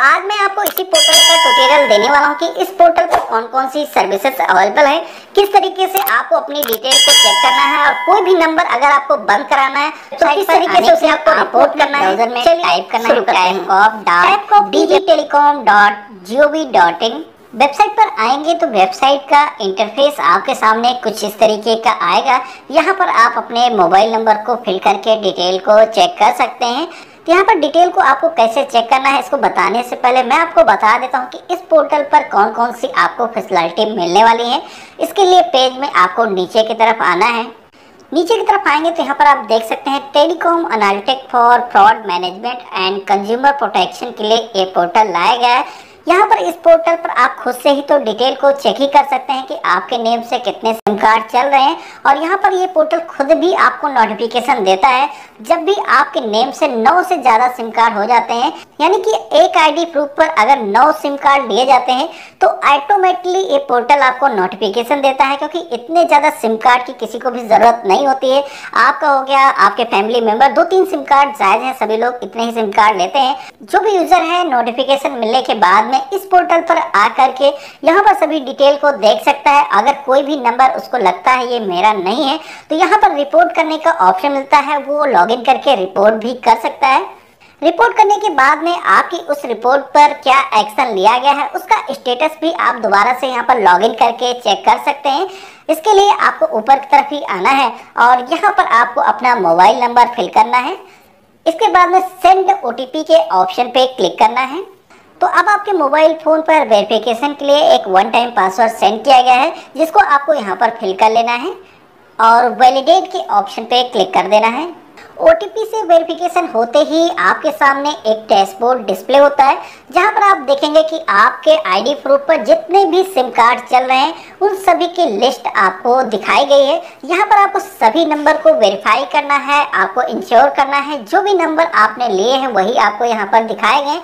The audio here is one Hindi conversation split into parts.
आज मैं आपको इसी पोर्टल का ट्यूटोरियल देने वाला हूँ कि इस पोर्टल पर कौन कौन सी सर्विसेज़ अवेलेबल है किस तरीके से आपको अपनी डिटेल को चेक करना है और कोई भी नंबर अगर आपको बंद कराना है तो किस तरीके से उसे आपको रिपोर्ट करना है। में टाइप करना है। Telecom dot G O V dot in website पर आएँगे तो वेबसाइट का इंटरफेस आपके सामने कुछ इस तरीके का आएगा। यहाँ पर आप अपने मोबाइल नंबर को फिल करके डिटेल को चेक कर सकते हैं। तो यहाँ पर डिटेल को आपको कैसे चेक करना है, इसको बताने से पहले मैं आपको बता देता हूँ कि इस पोर्टल पर कौन कौन सी आपको फैसिलिटी मिलने वाली है। इसके लिए पेज में आपको नीचे की तरफ़ आना है। नीचे की तरफ़ आएँगे तो यहाँ पर आप देख सकते हैं telecom analytic for fraud management and consumer protection के लिए ये पोर्टल लाया गया है। यहाँ पर इस पोर्टल पर आप खुद से ही तो डिटेल को चेक ही कर सकते हैं कि आपके नेम से कितने सिम कार्ड चल रहे हैं। और यहाँ पर ये पोर्टल खुद भी आपको नोटिफिकेशन देता है, जब भी आपके नेम से नौ से ज़्यादा सिम कार्ड हो जाते हैं। यानी कि एक आईडी प्रूफ पर अगर नौ सिम कार्ड लिए जाते हैं तो ऑटोमेटिकली ये पोर्टल आपको नोटिफिकेशन देता है, क्योंकि इतने ज़्यादा सिम कार्ड की किसी को भी ज़रूरत नहीं होती है। आपका हो गया, आपके फैमिली मेंबर दो तीन सिम कार्ड जायज़ हैं, सभी लोग इतने ही सिम कार्ड लेते हैं। जो भी यूज़र है नोटिफिकेशन मिलने के बाद में इस पोर्टल पर आकर के यहाँ पर सभी डिटेल को देख सकता है। अगर कोई भी नंबर उसको लगता है ये मेरा नहीं है तो यहाँ पर रिपोर्ट करने का ऑप्शन मिलता है। वो लॉगिन करके रिपोर्ट भी कर सकता है। रिपोर्ट करने के बाद में आपकी उस रिपोर्ट पर क्या एक्शन लिया गया है, उसका स्टेटस भी आप दोबारा से यहाँ पर लॉगिन करके चेक कर सकते हैं। इसके लिए आपको ऊपर की तरफ़ ही आना है और यहाँ पर आपको अपना मोबाइल नंबर फिल करना है। इसके बाद में सेंड ओ के ऑप्शन पे क्लिक करना है। तो अब आपके मोबाइल फ़ोन पर वेरिफिकेशन के लिए एक वन टाइम पासवर्ड सेंड किया गया है, जिसको आपको यहाँ पर फिल कर लेना है और वैलिडेट के ऑप्शन पे क्लिक कर देना है। ओटीपी से वेरिफिकेशन होते ही आपके सामने एक डैशबोर्ड डिस्प्ले होता है, जहाँ पर आप देखेंगे कि आपके आईडी प्रूफ पर जितने भी सिम कार्ड चल रहे हैं, उन सभी की लिस्ट आपको दिखाई गई है। यहाँ पर आपको सभी नंबर को वेरीफाई करना है, आपको इंश्योर करना है, जो भी नंबर आपने लिए हैं, वही आपको यहाँ पर दिखाए गए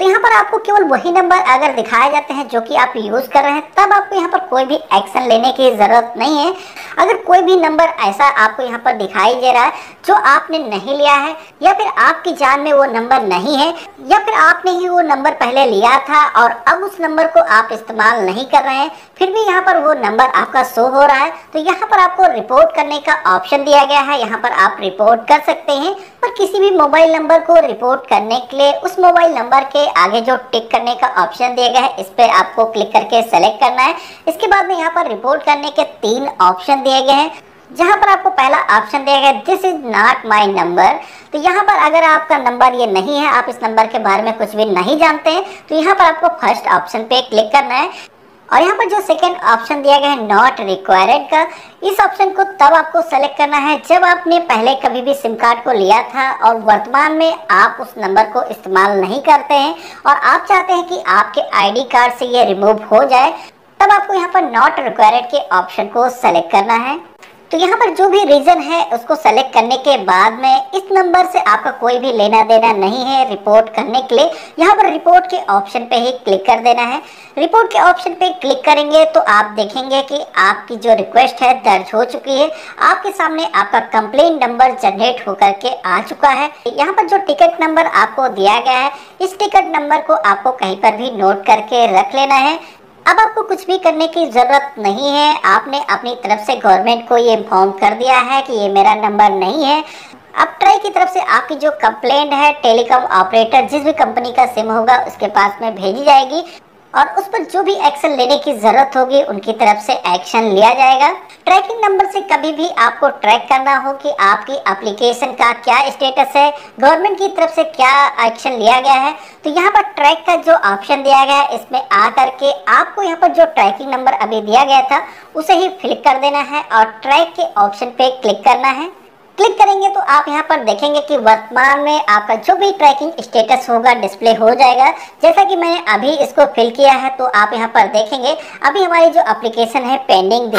तो यहाँ पर आपको केवल वही नंबर अगर दिखाए जाते हैं जो कि आप यूज़ कर रहे हैं, तब आपको यहाँ पर कोई भी एक्शन लेने की ज़रूरत नहीं है। अगर कोई भी नंबर ऐसा आपको यहाँ पर दिखाई दे रहा है, जो आपने नहीं लिया है, या फिर आपकी जान में वो नंबर नहीं है, या फिर आपने ही वो नंबर पहले लिया था और अब उस नंबर को आप इस्तेमाल नहीं कर रहे हैं, फिर भी यहाँ पर वो नंबर आपका शो हो रहा है। तो यहाँ पर आपको रिपोर्ट करने का ऑप्शन दिया गया है। यहाँ पर आप रिपोर्ट कर सकते हैं। पर किसी भी मोबाइल नंबर को रिपोर्ट करने के लिए उस मोबाइल नंबर के आगे जो टिक करने का ऑप्शन दिया गया है, इस पर आपको क्लिक करके सेलेक्ट करना है। इसके बाद में यहाँ पर रिपोर्ट करने के तीन ऑप्शन दिए गए हैं, जहाँ पर आपको पहला ऑप्शन दिया गया this is not my number तो यहाँ पर अगर आपका नंबर ये नहीं है, आप इस नंबर के बारे में कुछ भी नहीं जानते हैं तो यहाँ पर आपको फ़र्स्ट ऑप्शन पे क्लिक करना है। और यहाँ पर जो सेकेंड ऑप्शन दिया गया है नॉट रिक्वायर्ड का, इस ऑप्शन को तब आपको सेलेक्ट करना है जब आपने पहले कभी भी सिम कार्ड को लिया था और वर्तमान में आप उस नंबर को इस्तेमाल नहीं करते हैं और आप चाहते हैं कि आपके आईडी कार्ड से ये रिमूव हो जाए, तब आपको यहाँ पर नॉट रिक्वायर्ड के ऑप्शन को सेलेक्ट करना है। तो यहाँ पर जो भी रीजन है, उसको सेलेक्ट करने के बाद में इस नंबर से आपका कोई भी लेना देना नहीं है रिपोर्ट करने के लिए। यहाँ पर रिपोर्ट के ऑप्शन पे ही क्लिक कर देना है। रिपोर्ट के ऑप्शन पे क्लिक करेंगे तो आप देखेंगे कि आपकी जो रिक्वेस्ट है, दर्ज हो चुकी है। आपके सामने आपका कंप्लेन नंबर जनरेट होकर के आ चुका है। यहाँ पर जो टिकट नंबर आपको दिया गया है, इस टिकट नंबर को आपको कहीं पर भी नोट करके रख लेना है। अब आपको कुछ भी करने की ज़रूरत नहीं है। आपने अपनी तरफ़ से गवर्नमेंट को ये इन्फॉर्म कर दिया है कि ये मेरा नंबर नहीं है। अब ट्राई की तरफ़ से आपकी जो कंप्लेंट है टेलीकॉम ऑपरेटर जिस भी कंपनी का सिम होगा, उसके पास में भेजी जाएगी। और उस पर जो भी एक्शन लेने की ज़रूरत होगी, उनकी तरफ़ से एक्शन लिया जाएगा। ट्रैकिंग नंबर से कभी भी आपको ट्रैक करना हो कि आपकी एप्लीकेशन का क्या स्टेटस है गवर्नमेंट की तरफ़ से क्या एक्शन लिया गया है। तो यहाँ पर ट्रैक का जो ऑप्शन दिया गया है इसमें आ करके आपको यहाँ पर जो ट्रैकिंग नंबर अभी दिया गया था, उसे ही फिल कर देना है और ट्रैक के ऑप्शन पे क्लिक करना है। क्लिक करेंगे आप यहाँ पर देखेंगे कि वर्तमान में आपका जो भी ट्रैकिंग स्टेटस होगा डिस्प्ले हो जाएगा। जैसा कि मैंने अभी इसको फिल किया है तो आप यहाँ पर देखेंगे। अभी हमारी जो एप्लीकेशन है पेंडिंग